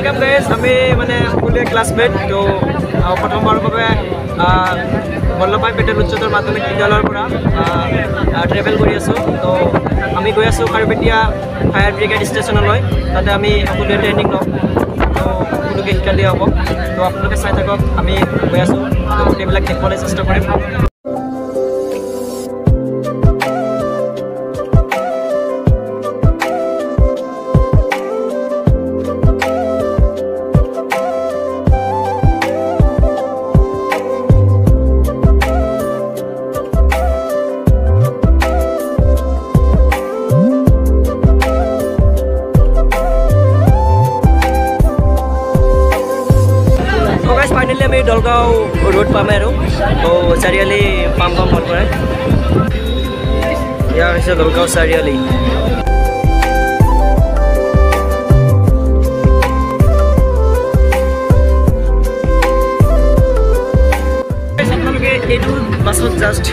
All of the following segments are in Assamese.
ৱেলকাম গাইজ আমি মানে সকলোৱে ক্লাছমেট তো প্ৰথমবাৰৰ বাবে বল্লভাই পেটেল উচ্চতৰ মাধ্যমিক বিদ্যালয়ৰ পৰা ট্ৰেভেল কৰি আছোঁ। তো আমি গৈ আছোঁ খাৰুপেটীয়া ফায়াৰ ব্ৰিগেড ষ্টেচনলৈ। তাতে আমি সকলোৱে ট্ৰেইনিং তো সকলোকে শিক্ষা দিয়া হ'ব। তো আপোনালোকে চাই থাকক আমি গৈ আছোঁ। গোটেইবিলাক দেখুৱাবলৈ চেষ্টা কৰিম। ফাইনেলি আমি দলগাঁও ৰোড পামেই আৰু তো চাৰিআলি পাম পাম মন কৰে ইয়াৰ হৈছে দলগাঁও চাৰিআলি আপোনালোকে এইটো বাছত জাষ্ট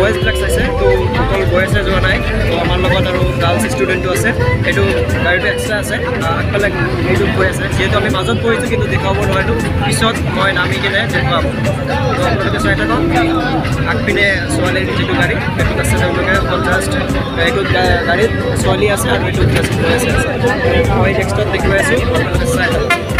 বয়জবিলাক চাইছে তো অকল বয়জে যোৱা নাই তো আমাৰ লগত আৰু গাৰ্লছ ষ্টুডেণ্টো আছে এইটো গাড়ীটো এক্সট্ৰা আছে আগফালে এইটো গৈ আছে যিহেতু আমি মাজত বহিছোঁ কিন্তু দেখুৱাব নোৱাৰিলোঁ। পিছত মই নামি কিনে দেখুৱাম। তো আপোনালোকে চাই থাকক আগপিনে ছোৱালীৰ যিটো গাড়ী সেইটোত আছে তেওঁলোকে অকল জাষ্ট এইটোত গা- গাড়ীত ছোৱালী আছে আৰু এইটোত জাষ্ট বয় আছে। মই নেক্সটত দেখুৱাই আছোঁ আপোনালোকে চাই থাকক।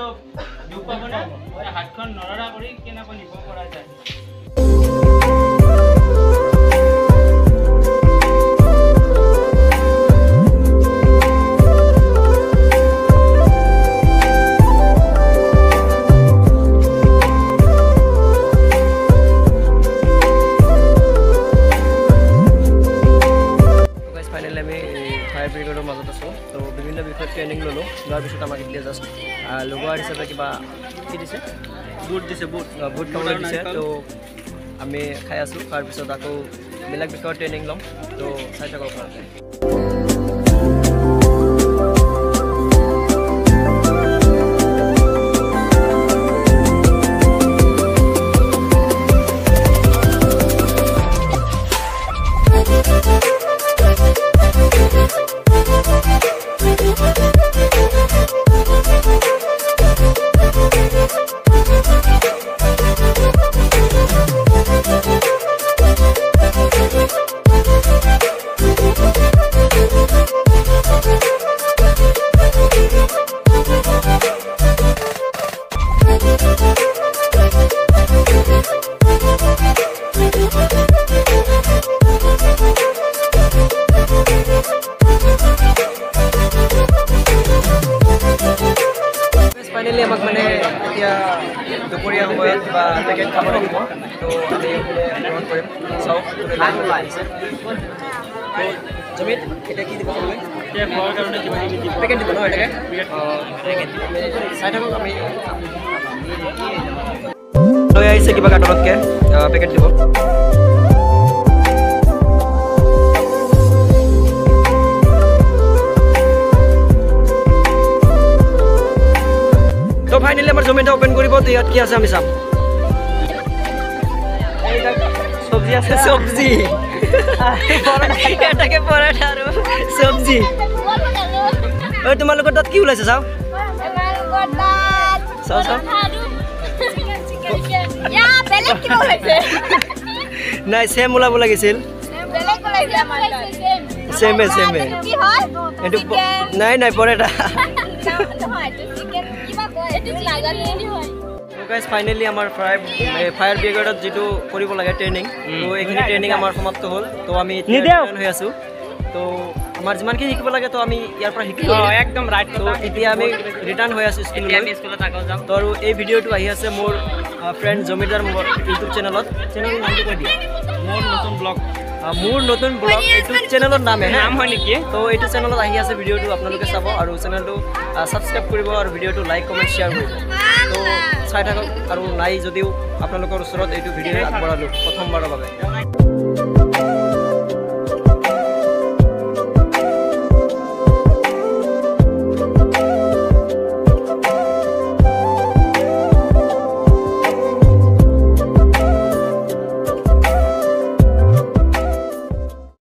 আৰু দুখ পাব না এই হাতখন নৰৰা কৰি কেনেকৈ নিব পৰা যায়। ট্ৰেইনিং ল'লোঁ। লোৱাৰ পিছত আমাক এতিয়া জাষ্ট লগোৱাৰ হিচাপে কিবা কি দিছে? বুট দিছে বুট বুট খাবলৈ দিছে। তো আমি খাই আছোঁ। খোৱাৰ পিছত আকৌ বেলেগ বিষয়ৰ ট্ৰেইনিং ল'ম। তো চাই থাকক আপোনালোকে এতিয়া দুপৰীয়া সময়ত কিবা পেকেট খাব লাগিব। তো আমি গ্ৰহণ কৰিম। চাওক জমিত এতিয়া কি দিব দিব। পেকেট দিব ন চাই থাকক আমি। লৈ আহিছে কিবা কাৰ্টনতকৈ। পেকেট দিব। ফাইনেলি আমাৰ জমিনটা অপেন কৰিব তো ইয়াত কি আছে আমি চাম। চব্জি আছে। চব্জি। এটাকে পৰাঠা আৰু চব্জি। ঐ তোমালোকৰ তাত কি ওলাইছে চাওঁ। চাওঁ চাওঁ। নাই চেম ওলাব লাগিছিল। চেমে চেমে এইটো প- নাই নাই পৰাঠা। গাইজ ফাইনেলি আমাৰ ফায়াৰ ফায়াৰ ব্ৰিগেডত যিটো কৰিব লাগে ট্ৰেইনিং তো এইখিনি ট্ৰেইনিং আমাৰ সমাপ্ত হ'ল। তো আমি হৈ আছোঁ। তো আমাৰ যিমানখিনি শিকিব লাগে তো আমি ইয়াৰ পৰা শিকিব অঁ, একদম ৰাইট তো এতিয়া আমি ৰিটাৰ্ণ হৈ আছোঁ এতিয়া আমি স্কুললৈ স্কুলত আকৌ যাম। তো আৰু এই ভিডিঅ'টো আহি আছে মোৰ ফ্ৰেণ্ড জমিদাৰ ইউটিউব চেনেলত চেনেলৰ নামটো কৈ দিয়া মোৰ নতুন ব্লগ মোৰ নতুন ব্লগ এইটো চেনেলৰ নামে হে। নাম হয় নেকি? তো এইটো চেনেলত আহি আছে ভিডিঅ'টো আপোনালোকে চাব আৰু চেনেলটো ছাবস্ক্ৰাইব কৰিব আৰু ভিডিঅ'টো লাইক কমেণ্ট শ্বেয়াৰ কৰিব। তো চাই থাকক আৰু নাই যদিও আপোনালোকৰ ওচৰত এইটো ভিডিঅ' আগবঢ়ালোঁ প্ৰথমবাৰৰ বাবে।